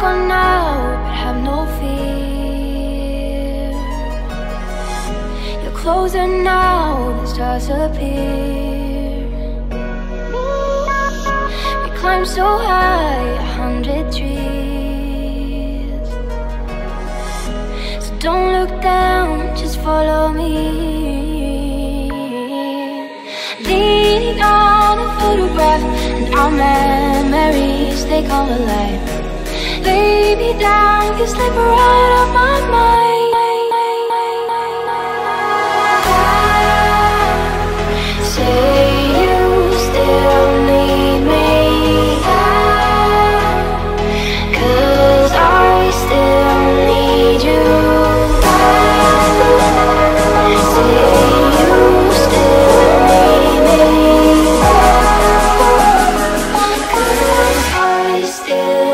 gone now, but have no fear. You're closer now, the stars appear. We climb so high, a hundred trees. So don't look down, just follow me. Leading on a photograph, and our memories they come alive lay me down, you slip right off my mind. Say you still need. I, still need you. Say you still need I still